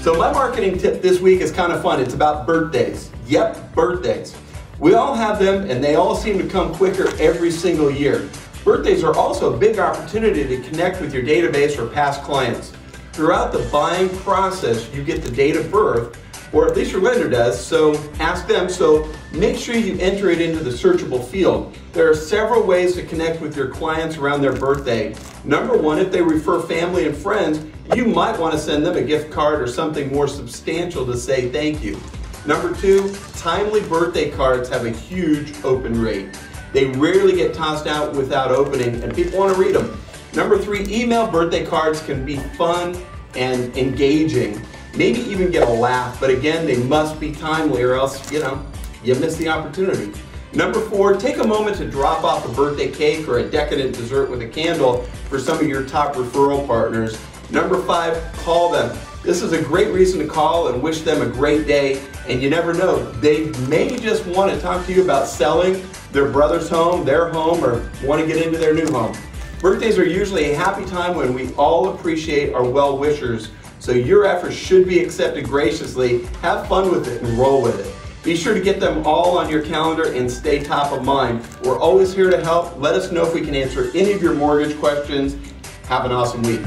So my marketing tip this week is kind of fun. It's about birthdays. Yep, birthdays. We all have them and they all seem to come quicker every single year. Birthdays are also a big opportunity to connect with your database or past clients. Throughout the buying process, you get the date of birth, or at least your lender does, so ask them. So make sure you enter it into the searchable field. There are several ways to connect with your clients around their birthday. Number one, if they refer family and friends, you might want to send them a gift card or something more substantial to say thank you. Number two, timely birthday cards have a huge open rate. They rarely get tossed out without opening, and people want to read them. Number three, email birthday cards can be fun and engaging. Maybe even get a laugh, but again, they must be timely or else, you know, you miss the opportunity. Number four, take a moment to drop off a birthday cake or a decadent dessert with a candle for some of your top referral partners. Number five, call them. This is a great reason to call and wish them a great day. And you never know, they may just want to talk to you about selling their brother's home, their home, or want to get into their new home. Birthdays are usually a happy time when we all appreciate our well wishers, so your efforts should be accepted graciously. Have fun with it and roll with it. Be sure to get them all on your calendar and stay top of mind. We're always here to help. Let us know if we can answer any of your mortgage questions. Have an awesome week.